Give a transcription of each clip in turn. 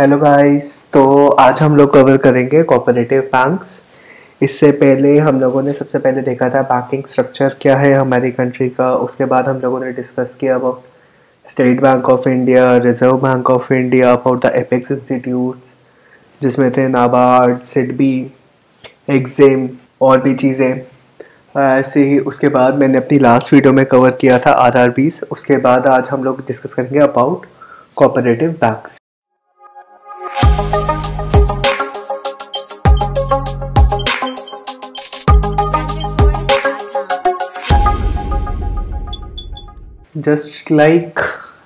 Hello guys तो आज हम लोग कवर करेंगे कोऑपरेटिव बैंक्स इससे पहले हम लोगों ने सबसे पहले देखा था बैंकिंग स्ट्रक्चर क्या है हमारी कंट्री का. उसके बाद हम लोगों ने डिस्कस किया about State Bank of India Reserve Bank of India about the apex institute जिसमें थे नाबार्ड सिडबी एग्जेम और भी चीज़ें. ऐसे ही उसके बाद मैंने अपनी लास्ट वीडियो में कवर किया था आर उसके बाद आज हम लोग डिस्कस करेंगे about cooperative banks just like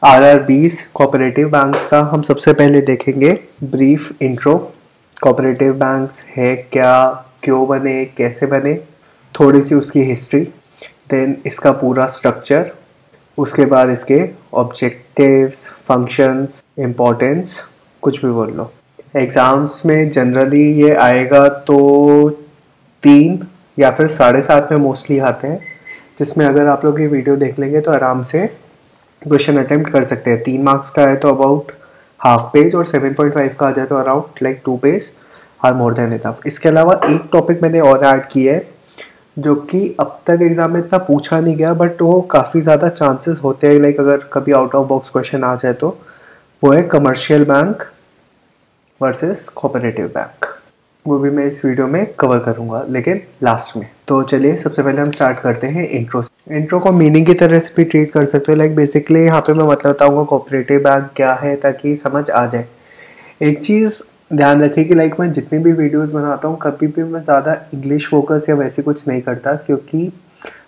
R R Bs cooperative banks का हम सबसे पहले देखेंगे ब्रीफ इंट्रो कोऑपरेटिव बैंक्स है क्या, क्यों बने, कैसे बने, थोड़ी सी उसकी हिस्ट्री देन इसका पूरा स्ट्रक्चर उसके बाद इसके ऑब्जेक्टिव्स फ़ंक्शंस इम्पोर्टेंस कुछ भी बोल लो. एग्ज़ाम्स में जनरली ये आएगा तो तीन या फिर साढ़े सात में मोस्टली आते हैं. जिसमें अगर आप लोग ये वीडियो देख लेंगे तो आराम से क्वेश्चन अटैम्प्ट कर सकते हैं। तीन मार्क्स का है तो अबाउट हाफ़ पेज और सेवन पॉइंट फाइव का आ जाए तो around like two page or more than enough इसके अलावा एक टॉपिक मैंने और ऐड किया है, जो कि अब तक एग्ज़ाम में इतना पूछा नहीं गया बट वो काफ़ी ज़्यादा चांसेस होते हैं लाइक अगर कभी आउट ऑफ़ बॉक्स क्वेश्चन आ जाए तो वो है commercial bank versus cooperative bank वो भी मैं इस वीडियो में कवर करूँगा, लेकिन लास्ट में। तो चलिए, सबसे पहले हम स्टार्ट करते हैं इंट्रो इंट्रो को मीनिंग की तरह से भी ट्रीट कर सकते हो लाइक बेसिकली यहाँ पे मैं मतलब बताऊँगा कोऑपरेटिव बैंक क्या है, ताकि समझ आ जाए। एक चीज़ ध्यान रखिए कि लाइक मैं जितनी भी वीडियोस बनाता हूँ, कभी भी मैं ज़्यादा इंग्लिश फोकस या वैसे कुछ नहीं करता, क्योंकि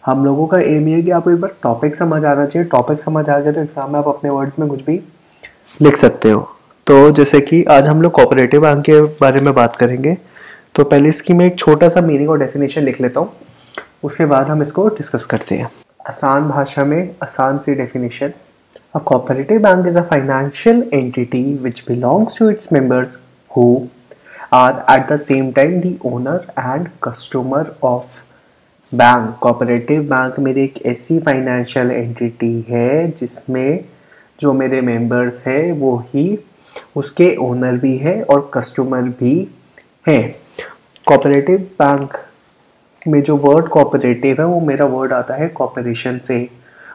हम लोगों का एम ये है कि आपको एक बार टॉपिक समझ आना चाहिए। टॉपिक समझ आ जाए तो एग्ज़ाम में आप अपने वर्ड्स में कुछ भी लिख सकते हो। तो जैसे कि आज हम लोग कोऑपरेटिव बैंक के बारे में बात करेंगे। तो पहले इसकी मैं एक छोटा सा मीनिंग और डेफिनेशन लिख लेता हूँ। उसके बाद हम इसको डिस्कस करते हैं। आसान भाषा में आसान सी definition A cooperative bank is a financial entity which belongs to its members who are at the same time the owner and customer of bank cooperative bank मेरी एक ऐसी फाइनेंशियल एंटिटी है जिसमें जो मेरे मेंबर्स हैं वो ही उसके ओनर भी है और कस्टमर भी हैं। कोऑपरेटिव बैंक में जो वर्ड कोऑपरेटिव है, वो मेरा वर्ड आता है कॉपरेशन से।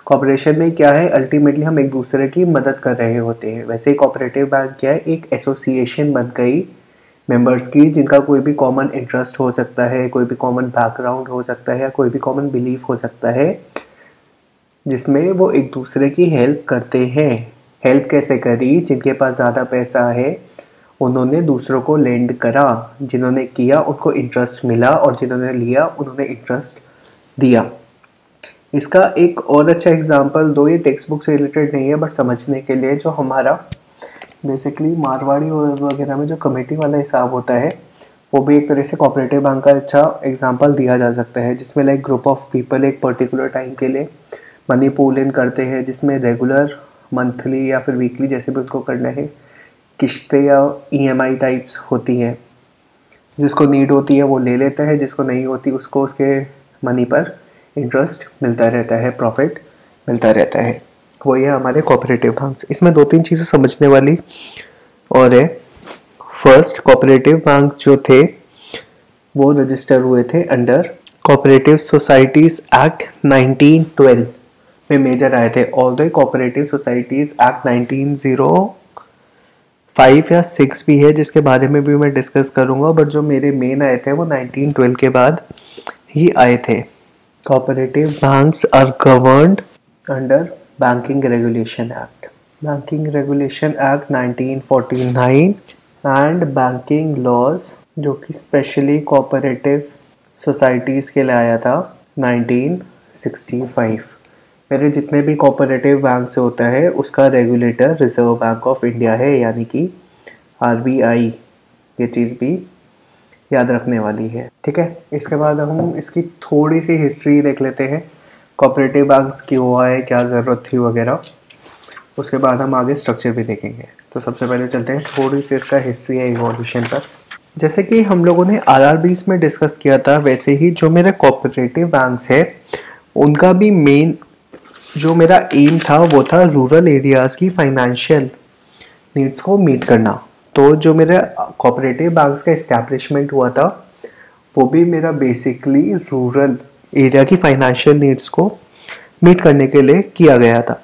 कॉपरेशन में क्या है? अल्टीमेटली हम एक दूसरे की मदद कर रहे होते हैं। वैसे ही कोऑपरेटिव बैंक क्या है? एक एसोसिएशन बन गई मेंबर्स की, जिनका कोई भी कॉमन इंटरेस्ट हो सकता है, कोई भी कॉमन बैकग्राउंड हो सकता है या कोई भी कॉमन बिलीफ हो सकता है, जिसमें वो एक दूसरे की हेल्प करते हैं। हेल्प कैसे करी जिनके पास ज़्यादा पैसा है, उन्होंने दूसरों को लेंड करा, जिन्होंने किया उनको इंटरेस्ट मिला और जिन्होंने लिया उन्होंने इंटरेस्ट दिया। इसका एक और अच्छा एग्जांपल दो ये टेक्स्ट बुक से रिलेटेड नहीं है बट समझने के लिए जो हमारा बेसिकली मारवाड़ी वगैरह में जो कमेटी वाला हिसाब होता है, वो भी एक तरह से कोऑपरेटिव बैंक का अच्छा एग्जांपल दिया जा सकता है, जिसमें लाइक ग्रुप ऑफ़ पीपल एक पर्टिकुलर टाइम के लिए मनी पूल इन करते हैं, जिसमें रेगुलर मंथली या फिर वीकली जैसे भी उनको करना है, किश्तें या ईएमआई टाइप्स होती हैं, जिसको नीड होती है वो ले लेता है, जिसको नहीं होती उसको उसके मनी पर इंटरेस्ट मिलता रहता है प्रॉफिट मिलता रहता है। वो ये हमारे कोऑपरेटिव बैंक इसमें दो तीन चीज़ें समझने वाली और है फ़र्स्ट कोऑपरेटिव बैंक जो थे, वो रजिस्टर हुए थे अंडर कोऑपरेटिव सोसाइटीज़ एक्ट 1912 में मेजर आए थे। All the cooperative societies act 19 five या सिक्स भी है, जिसके बारे में भी मैं डिस्कस करूँगा बट जो मेरे मेन आए थे वो नाइनटीन ट्वेल्व के बाद ही आए थे। Cooperative banks are governed under banking regulation act banking regulation act 1949 and banking laws जो कि स्पेशली कोऑपरेटिव सोसाइटीज़ के लिए आया था 1965 मेरे जितने भी कोऑपरेटिव बैंक से होता है, उसका regulator Reserve Bank of India है, यानी कि आरबीआई ये चीज़ भी याद रखने वाली है। ठीक है? इसके बाद हम इसकी थोड़ी सी हिस्ट्री देख लेते हैं। कोऑपरेटिव बैंक्स क्यों हुआ है क्या ज़रूरत थी वगैरह। उसके बाद हम आगे स्ट्रक्चर भी देखेंगे। तो सबसे पहले चलते हैं थोड़ी सी इसका हिस्ट्री है इवोल्यूशन पर। जैसे कि हम लोगों ने आर में डिस्कस किया था, वैसे ही जो मेरे कोऑपरेटिव बैंक्स है, उनका भी मेन जो मेरा एम था, वो था रूरल एरियाज़ की फाइनेंशियल नीड्स को मीट करना। तो जो मेरे कोऑपरेटिव बैंक्स का इस्टेब्लिशमेंट हुआ था, वो भी मेरा बेसिकली रूरल एरिया की फाइनेंशियल नीड्स को मीट करने के लिए किया गया था।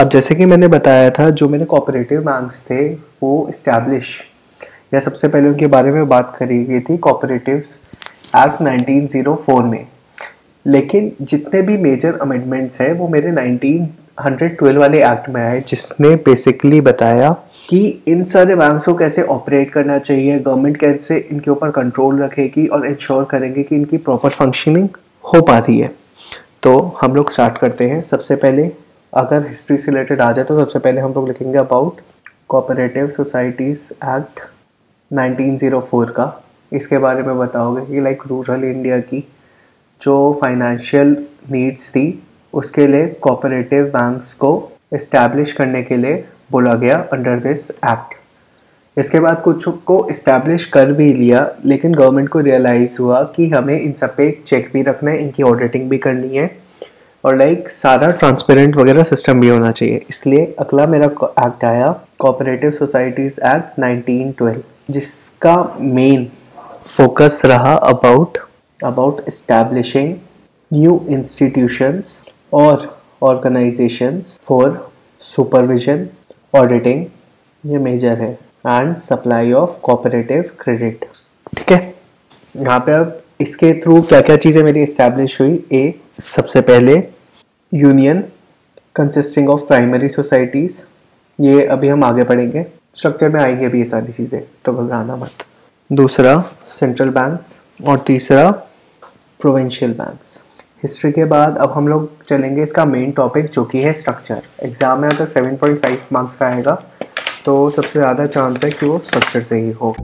अब जैसे कि मैंने बताया था, जो मेरे कोऑपरेटिव बैंक्स थे, वो इस्टेब्लिश या सबसे पहले उनके बारे में बात करी गई थी कोऑपरेटिव एक्ट 1904 में। लेकिन जितने भी मेजर अमेंडमेंट्स हैं, वो मेरे 1912 वाले एक्ट में आए, जिसने बेसिकली बताया कि इन सारे बैंक्स को कैसे ऑपरेट करना चाहिए गवर्नमेंट कैसे इनके ऊपर कंट्रोल रखेगी और इंश्योर करेंगे कि इनकी प्रॉपर फंक्शनिंग हो पाती है। तो हम लोग स्टार्ट करते हैं। सबसे पहले, अगर हिस्ट्री से रिलेटेड आ जाए तो सबसे पहले हम लोग लिखेंगे अबाउट कोऑपरेटिव सोसाइटीज़ एक्ट 1904 का। इसके बारे में बताओगे कि लाइक रूरल इंडिया की जो फाइनेंशियल नीड्स थी, उसके लिए कोऑपरेटिव बैंक्स को इस्टेब्लिश करने के लिए बोला गया अंडर दिस एक्ट इसके बाद कुछ को इस्टेब्लिश कर भी लिया, लेकिन गवर्नमेंट को रियलाइज़ हुआ कि हमें इन सब पे चेक भी रखना है, इनकी ऑडिटिंग भी करनी है और लाइक सारा ट्रांसपेरेंट वगैरह सिस्टम भी होना चाहिए। इसलिए अगला मेरा एक्ट आया कोऑपरेटिव सोसाइटीज़ एक्ट 1912 जिसका मेन फोकस रहा about about establishing new institutions और ऑर्गेनाइजेशंस फॉर सुपरविजन ऑडिटिंग ये मेजर है and supply of cooperative credit ठीक है? यहाँ पे अब इसके थ्रू क्या क्या चीज़ें मेरी इस्टेब्लिश हुई? ए सबसे पहले union consisting of primary societies ये अभी हम आगे पढ़ेंगे। स्ट्रक्चर में आएँगे अभी ये सारी चीज़ें तो घबराना मत। दूसरा सेंट्रल बैंक्स और तीसरा प्रोविंशियल बैंक्स हिस्ट्री के बाद अब हम लोग चलेंगे इसका मेन टॉपिक जो कि है स्ट्रक्चर एग्ज़ाम में अगर 7.5 मार्क्स का आएगा तो सबसे ज़्यादा चांस है कि वो स्ट्रक्चर से ही हो।